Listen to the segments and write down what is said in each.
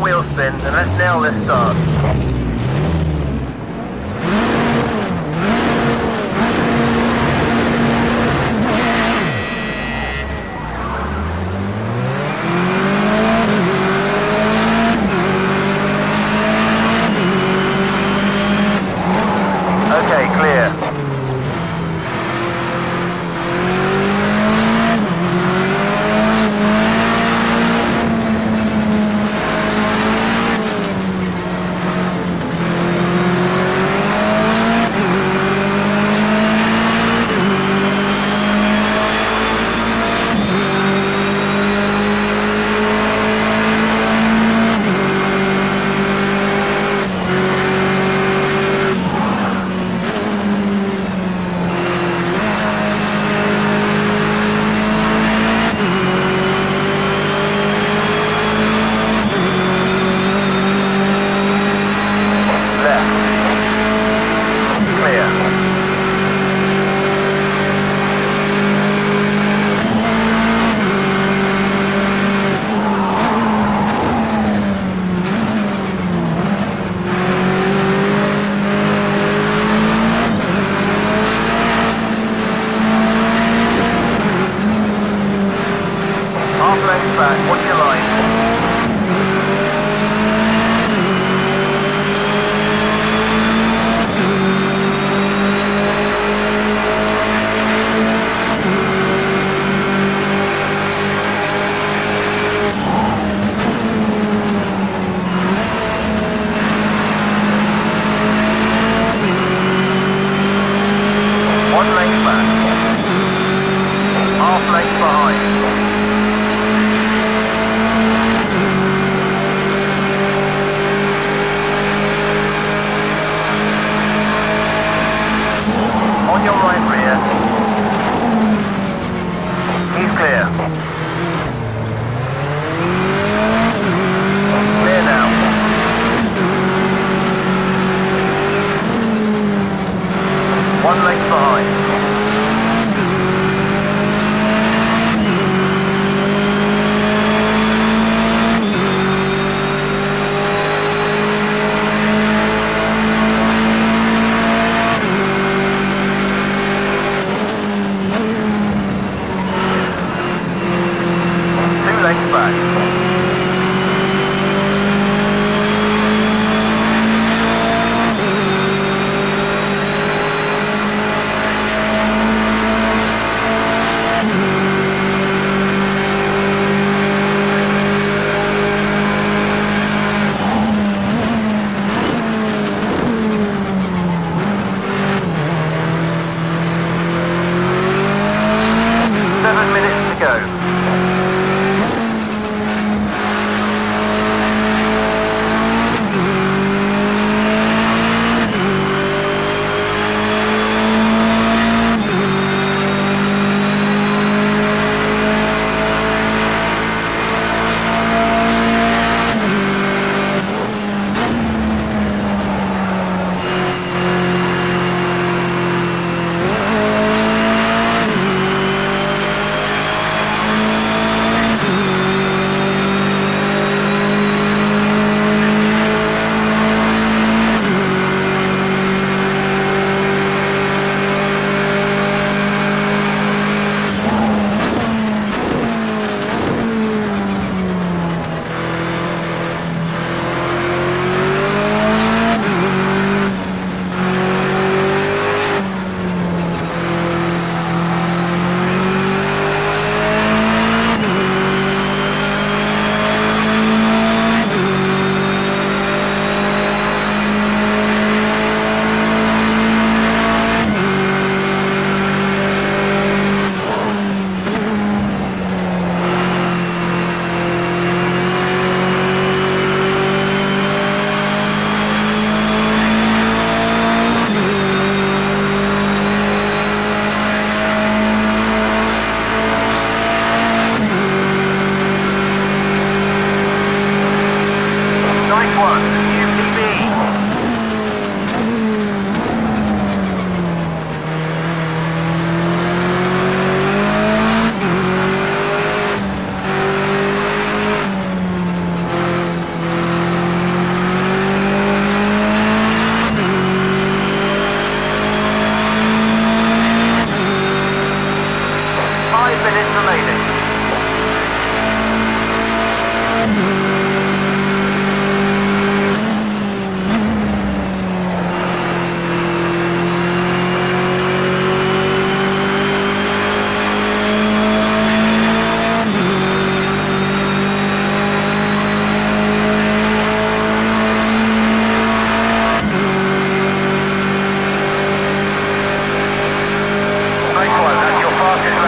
wheel spin and let's nail this start. Length back, watch your line. One length back. Half length behind. On your right rear. He's clear. Clear now. One length behind. Two lengths back. Seven minutes to go.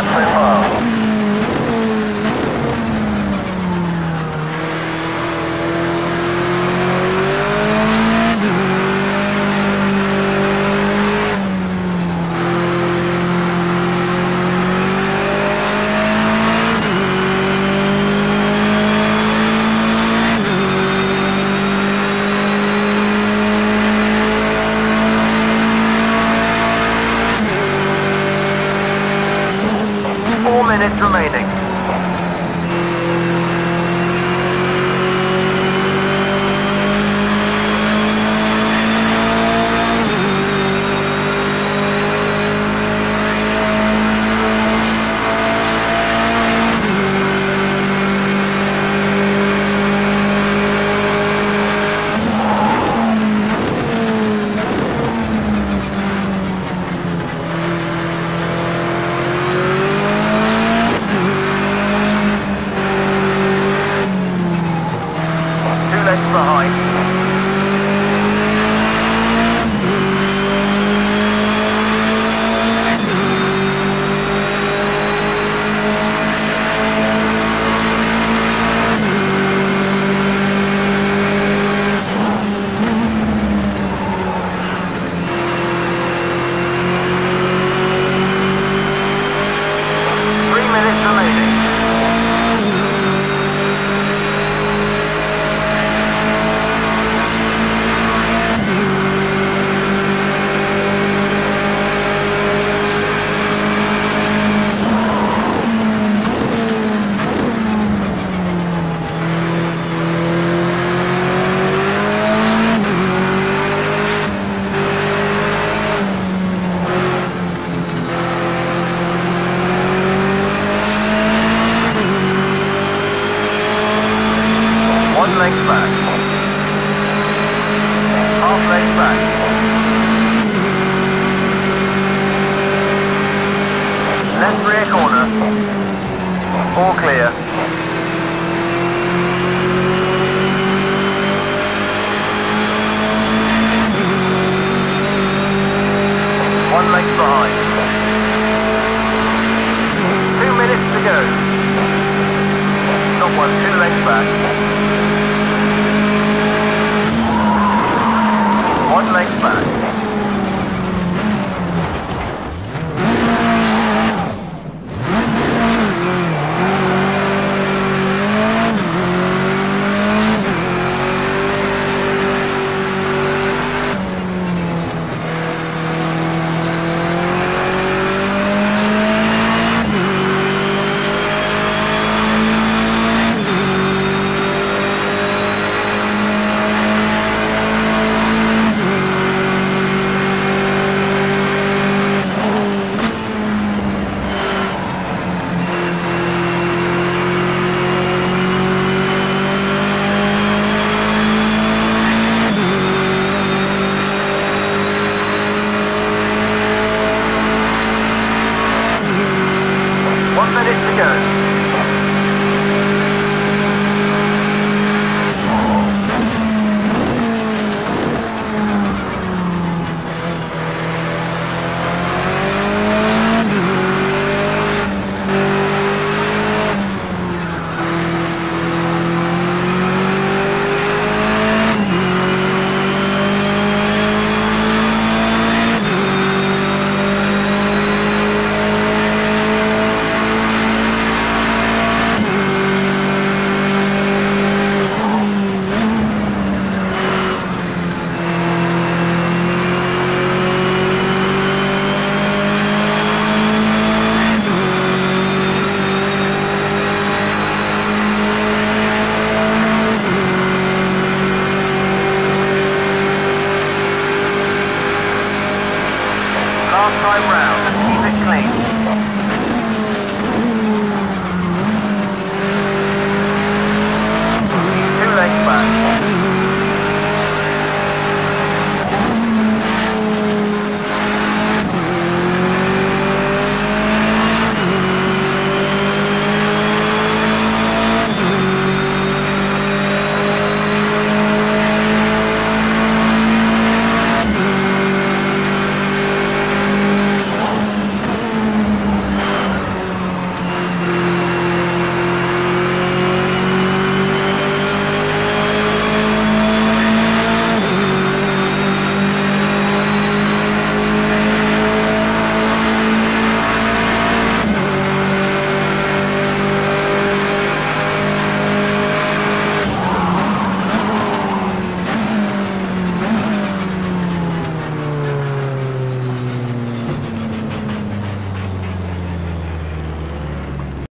That's length behind. Two minutes to go. Not one, two lengths back. One length back.